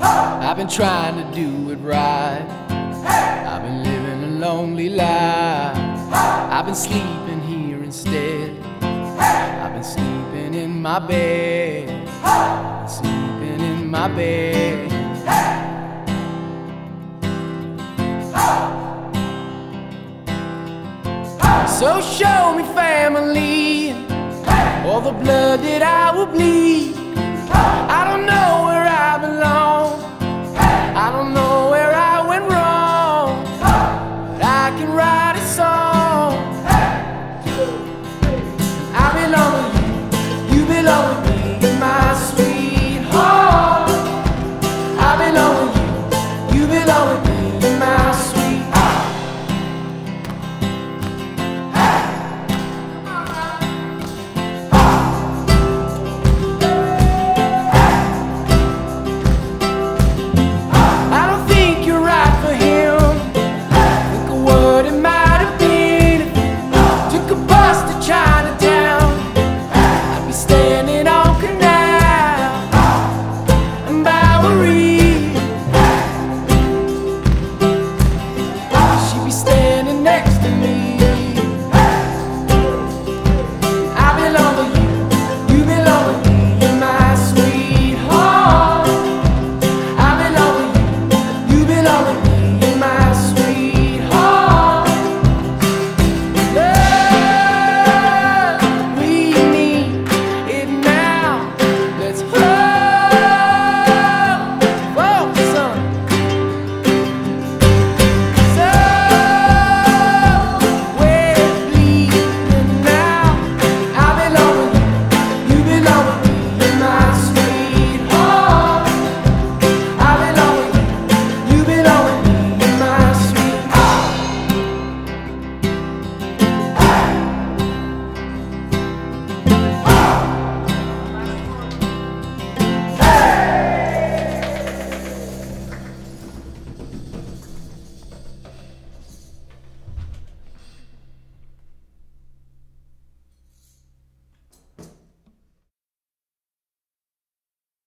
I've been trying to do it right. I've been living a lonely life. I've been sleeping here instead. I've been sleeping in my bed. Sleeping in my bed. So show me family, all the blood that I will bleed. I don't know with